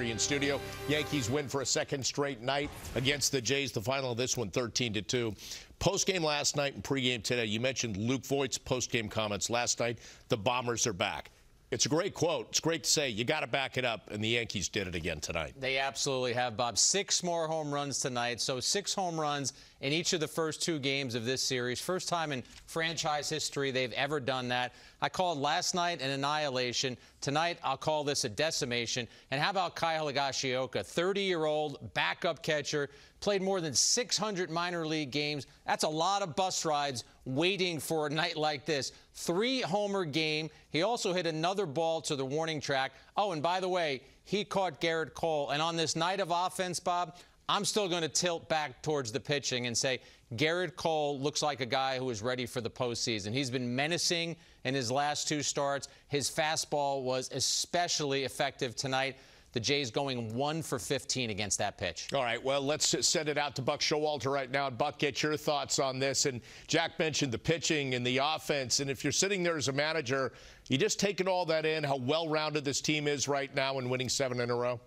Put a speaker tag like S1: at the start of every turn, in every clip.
S1: in studio. Yankees win for a second straight night against the Jays. The final of this one, 13 to 2. Post game last night and pregame today. You mentioned Luke Voit's post game comments last night. The Bombers are back. It's a great quote. It's great to say. You got to back it up, and the Yankees did it again tonight.
S2: They absolutely have, Bob. Six more home runs tonight. So six home runs in each of the first two games of this series. First time in franchise history they've ever done that. I called last night an annihilation. Tonight, I'll call this a decimation. And how about Kyle Higashioka, 30-year-old backup catcher, played more than 600 minor league games. That's a lot of bus rides waiting for a night like this. Three homer game. He also hit another ball to the warning track. Oh, and by the way, he caught Gerrit Cole. And on this night of offense, Bob, I'm still going to tilt back towards the pitching and say Gerrit Cole looks like a guy who is ready for the postseason. He's been menacing in his last two starts. His fastball was especially effective tonight. The Jays going one for 15 against that pitch.
S1: All right, well, let's send it out to Buck Showalter right now. And Buck, get your thoughts on this. And Jack mentioned the pitching and the offense. And if you're sitting there as a manager, you just taking all that in, how well-rounded this team is right now and winning seven in a row?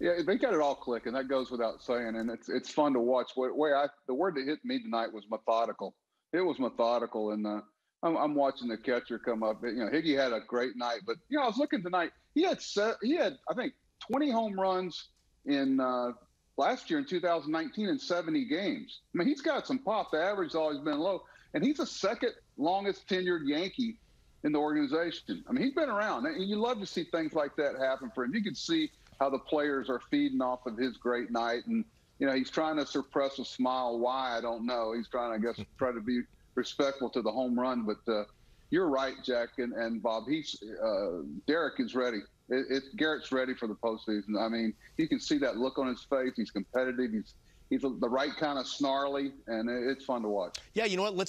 S3: Yeah, they got it all clicking. That goes without saying, and it's it's fun to watch. What way I the word that hit me tonight was methodical. It was methodical, and uh, I'm, I'm, watching the catcher come up. You know, Higgy had a great night, but you know, I was looking tonight. He had set, he had I think 20 home runs in uh, last year in 2019 in 70 games. I mean, he's got some pop. The average has always been low, and he's the second longest tenured Yankee in the organization. I mean, he's been around, and you love to see things like that happen for him. You can see how the players are feeding off of his great night. And, you know, he's trying to suppress a smile. Why? I don't know. He's trying, I guess, try to be respectful to the home run. But uh, you're right, Jack and, and Bob. He's uh, Derek is ready. It, it, Gerrit's ready for the postseason. I mean, you can see that look on his face. He's competitive. He's he's the right kind of snarly, and it's fun to watch.
S1: Yeah, you know what? Let's